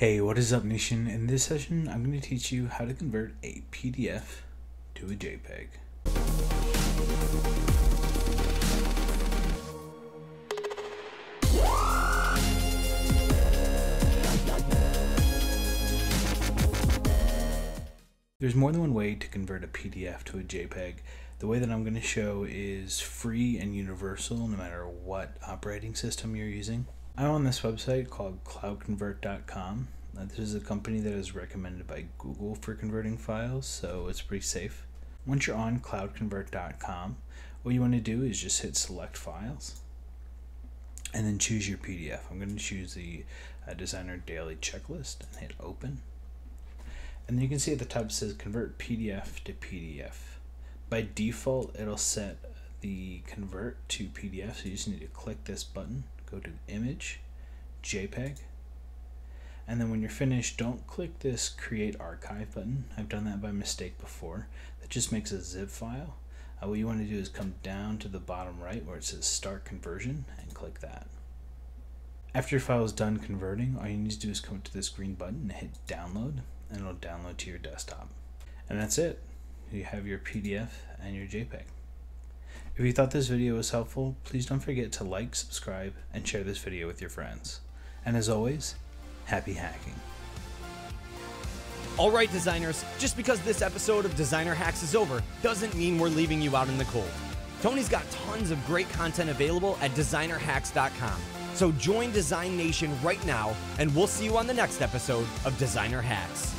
Hey, what is up, Nation? In this session, I'm going to teach you how to convert a PDF to a JPEG. There's more than one way to convert a PDF to a JPEG. The way that I'm going to show is free and universal no matter what operating system you're using. I'm on this website called cloudconvert.com. Uh, this is a company that is recommended by Google for converting files, so it's pretty safe. Once you're on cloudconvert.com, what you want to do is just hit select files and then choose your PDF. I'm going to choose the uh, Designer Daily Checklist and hit open. And then you can see at the top it says convert PDF to PDF. By default, it'll set the convert to PDF, so you just need to click this button, go to image, JPEG, and then when you're finished, don't click this create archive button. I've done that by mistake before. That just makes a zip file. Uh, what you want to do is come down to the bottom right where it says start conversion and click that. After your file is done converting, all you need to do is come to this green button and hit download and it'll download to your desktop. And that's it. You have your PDF and your JPEG. If you thought this video was helpful, please don't forget to like, subscribe, and share this video with your friends. And as always, happy hacking. All right, designers, just because this episode of Designer Hacks is over doesn't mean we're leaving you out in the cold. Tony's got tons of great content available at designerhacks.com. So join Design Nation right now, and we'll see you on the next episode of Designer Hacks.